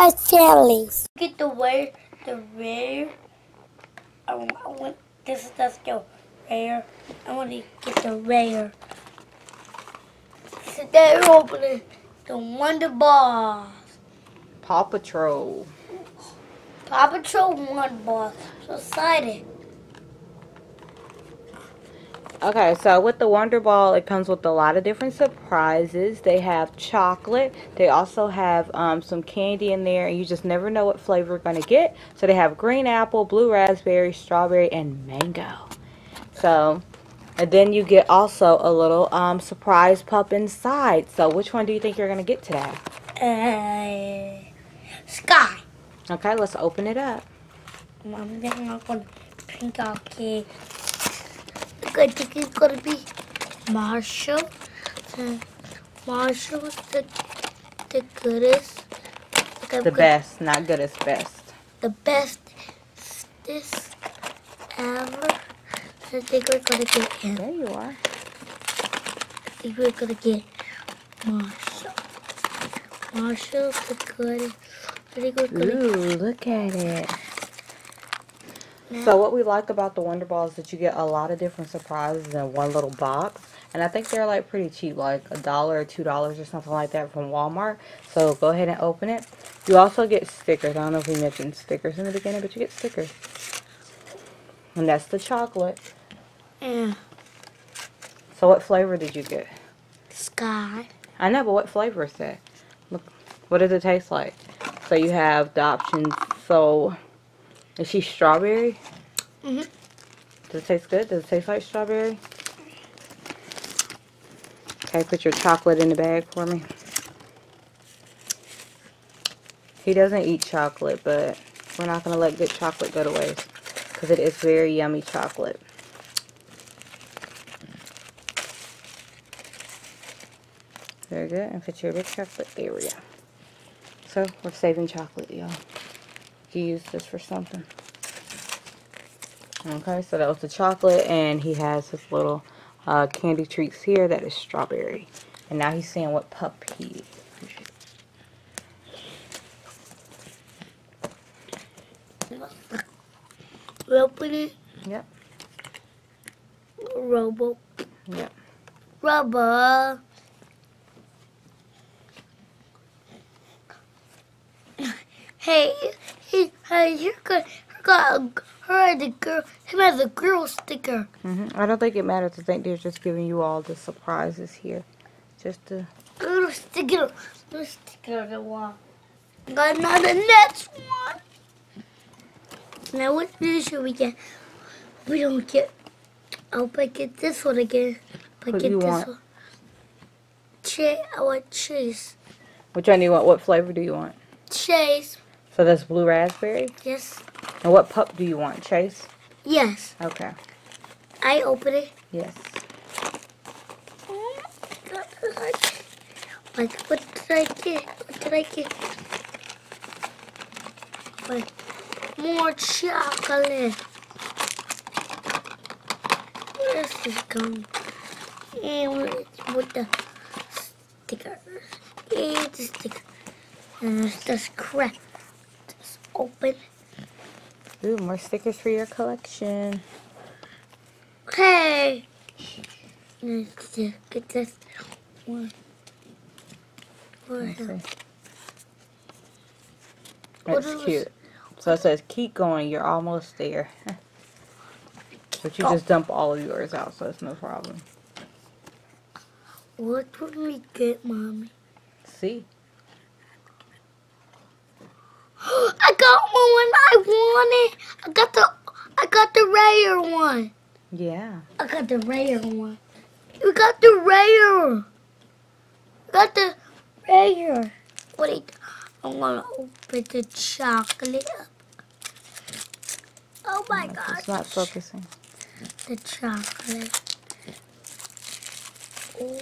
surprise jellies. Get the rare, the rare. I want, I want this is let's go rare. I want to get the rare. So they're opening the Wonder Balls. Paw Patrol. Paw Patrol Wonder Balls. So excited. Okay, so with the Wonder Ball, it comes with a lot of different surprises. They have chocolate. They also have um, some candy in there, and you just never know what flavor you're going to get. So they have green apple, blue raspberry, strawberry, and mango. So, and then you get also a little um, surprise pup inside. So which one do you think you're going to get today? Uh, Skye. Okay, let's open it up. I'm going to pink cake. I think it's going to be Marshall. Marshall is the, the goodest. Like The gonna- best, not good as best. The best this ever. I think we're to get him. There you are. I think we're to get Marshall. Marshall's the goodest. I think we're to Ooh, look at it. So what we like about the Wonder Ball is that you get a lot of different surprises in one little box. And I think they're like pretty cheap, like a dollar or two dollars or something like that from Walmart. So go ahead and open it. You also get stickers. I don't know if we mentioned stickers in the beginning, but you get stickers. And that's the chocolate. Yeah. So what flavor did you get? Skye. I know, but what flavor is that? Look, what does it taste like? So you have the options. So, is she strawberry? Mhm. Does it taste good? Does it taste like strawberry? Okay, put your chocolate in the bag for me. He doesn't eat chocolate, but we're not going to let good chocolate go to waste. Because it is very yummy chocolate. Very good. And put your big chocolate. There we go. So, we're saving chocolate, y'all. You use this for something. Okay, so that was the chocolate, and he has his little uh, candy treats here. That is strawberry. And now he's saying what pup he is. We open it. Yep. Robo. Yep. Rubble. Hey, he, hey, you got, you got, a, her had the girl, him has a girl sticker. hmm I don't think it matters. I think they're just giving you all the surprises here. Just to... Little sticker, little sticker on the wall. Got another next one. Now what this should we get? We don't get. I hope I get this one again. If I What get this want? one. Chase. I want Chase. Which one do you want? What flavor do you want? Chase. So that's blue raspberry. Yes. And what pup do you want? Chase? Yes. Okay. I open it. Yes. Like, what did I get? What did I get? Wait, more chocolate. Where's this going? And with, with the sticker. And the sticker. And it's just crack. Open. Ooh, more stickers for your collection. Hey! Let's just get this one. Where Let's the- see. What That's cute. So it says, keep going, you're almost there. but you Go. just dump all of yours out, so it's no problem. What would we get, mommy? See? I got one I wanted. I got the I got the rare one. Yeah. I got the rare one. You got the rare. Got the rare. Wait, I'm gonna open the chocolate up. Oh my god. It's not focusing. The chocolate. Oh,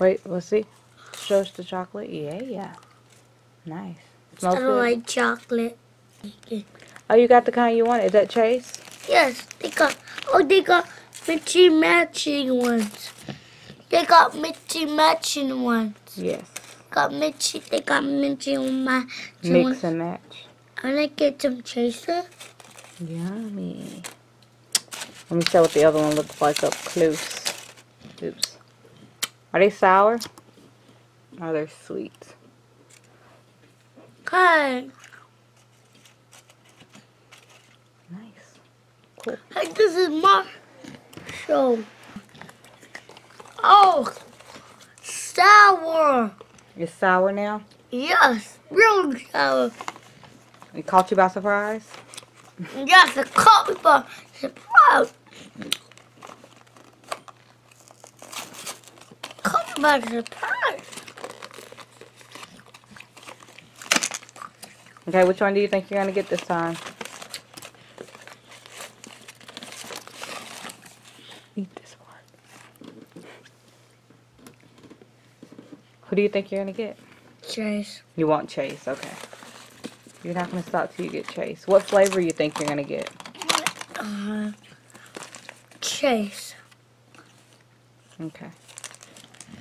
Wait, let's see. Us the chocolate. Yeah, yeah. Nice. I Smells don't good. like chocolate. Oh, you got the kind you want. Is that Chase? Yes, they got. Oh, they got Mitchy matching ones. They got Mitchy matching ones. Yes. got Mitchie. They got Mitchie on my. Mix and match. I'm gonna get some chaser. Yummy. Let me show what the other one looks like up close. Oops. Are they sour? Oh, or they sweet? Okay. Nice. Cool. Hey, this is my show. Oh, sour. It's sour now? Yes, real sour. It caught you by surprise? Yes, it caught me by surprise. Caught me by surprise. Okay, which one do you think you're going to get this time? Eat this part. Who do you think you're going to get? Chase. You want Chase, okay. You're not going to stop till you get Chase. What flavor you think you're going to get? Uh, Chase. Okay.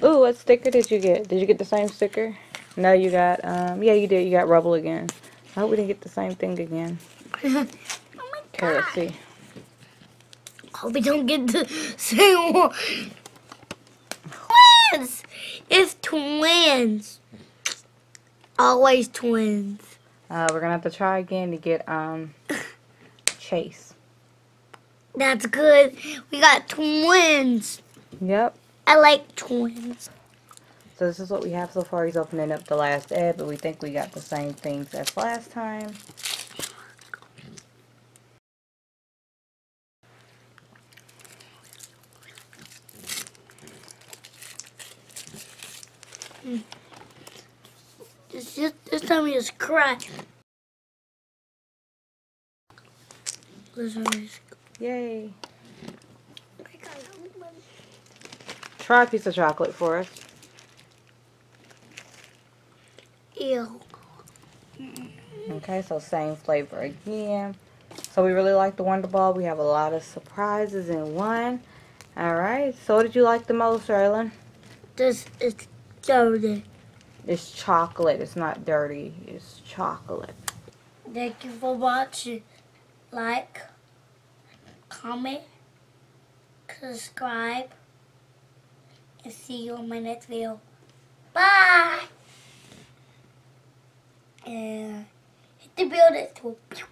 Ooh, what sticker did you get? Did you get the same sticker? No, you got, um, yeah, you did. You got Rubble again. I hope we didn't get the same thing again. oh my Okay, let's god. see. Hope we don't get the same one. Twins! It's twins. Always twins. Uh, we're going to have to try again to get, um, Chase. That's good. We got twins. Yep. I like twins. So this is what we have so far. He's opening up the last egg, but we think we got the same things as last time. Hmm. This, this, this time we just cry. This one is- Yay. Try a piece of chocolate for us. Ew. Okay, so same flavor again. So we really like the Wonder Ball. We have a lot of surprises in one. Alright, so what did you like the most, Erlen? This is dirty. It's chocolate. It's not dirty. It's chocolate. Thank you for watching. Like, comment, subscribe, and see you on my next video. Bye! And hit the bell to